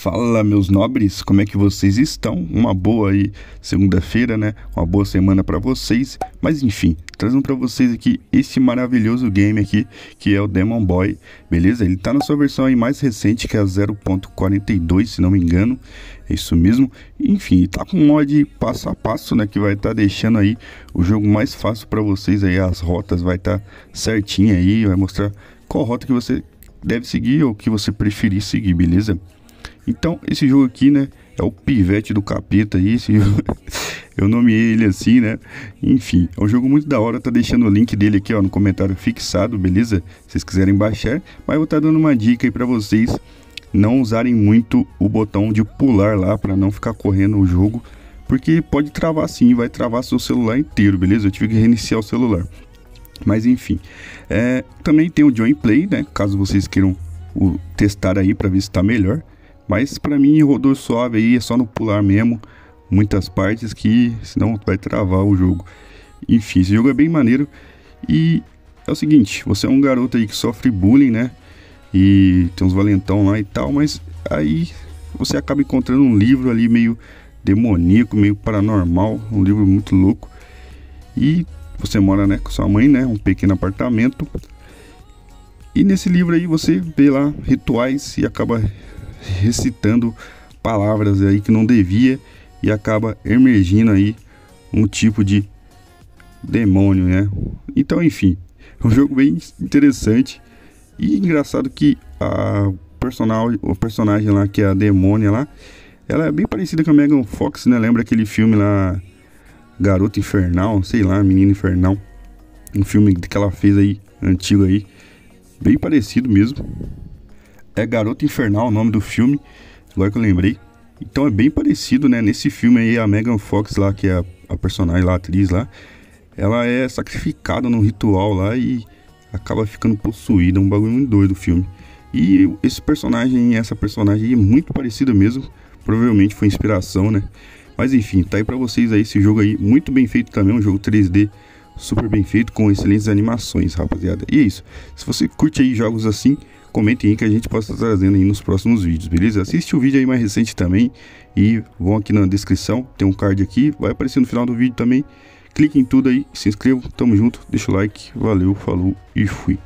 Fala, meus nobres, como é que vocês estão? Uma boa aí segunda-feira, né? Uma boa semana para vocês. Mas enfim, trazendo para vocês aqui esse maravilhoso game aqui, que é o Demon Boy, beleza? Ele tá na sua versão aí mais recente, que é a 0.42, se não me engano. É isso mesmo. Enfim, tá com mod passo a passo, né, que vai estar tá deixando aí o jogo mais fácil para vocês aí, as rotas vai estar tá certinha aí, vai mostrar qual rota que você deve seguir ou que você preferir seguir, beleza? Então, esse jogo aqui, né, é o pivete do capeta aí, esse eu nomeei ele assim, né? Enfim, é um jogo muito da hora, tá deixando o link dele aqui, ó, no comentário fixado, beleza? Se vocês quiserem baixar, mas eu vou tá dando uma dica aí para vocês não usarem muito o botão de pular lá para não ficar correndo o jogo, porque pode travar sim, vai travar seu celular inteiro, beleza? Eu tive que reiniciar o celular. Mas enfim, é, também tem o Join Play, né? Caso vocês queiram o, testar aí para ver se está melhor. Mas para mim rodou suave aí, é só no pular mesmo. Muitas partes que senão vai travar o jogo. Enfim, esse jogo é bem maneiro. E é o seguinte, você é um garoto aí que sofre bullying, né? E tem uns valentão lá e tal, mas aí você acaba encontrando um livro ali meio demoníaco, meio paranormal, um livro muito louco. E você mora, né, com sua mãe, né, um pequeno apartamento. E nesse livro aí você vê lá rituais e acaba recitando palavras aí que não devia e acaba emergindo aí um tipo de demônio, né? Então, enfim, é um jogo bem interessante e engraçado que a personal, o personagem lá que é a demônia lá, ela é bem parecida com a Megan Fox, né? Lembra aquele filme lá Garota Infernal, sei lá, Menina Infernal. Um filme que ela fez aí, antigo aí, bem parecido mesmo. É Garota Infernal o nome do filme, agora que eu lembrei. Então é bem parecido, né? Nesse filme aí, a Megan Fox lá, que é a, a personagem lá, a atriz lá, ela é sacrificada num ritual lá e acaba ficando possuída. É um bagulho muito doido o filme. E esse personagem, essa personagem é muito parecida mesmo. Provavelmente foi inspiração, né? Mas enfim, tá aí pra vocês aí esse jogo aí, muito bem feito também, um jogo 3D super bem feito, com excelentes animações, rapaziada. E é isso. Se você curte aí jogos assim, comentem aí que a gente possa estar trazendo aí nos próximos vídeos, beleza? Assiste o vídeo aí mais recente também e vão aqui na descrição, tem um card aqui, vai aparecer no final do vídeo também. Clique em tudo aí, se inscreva, tamo junto, deixa o like, valeu, falou e fui.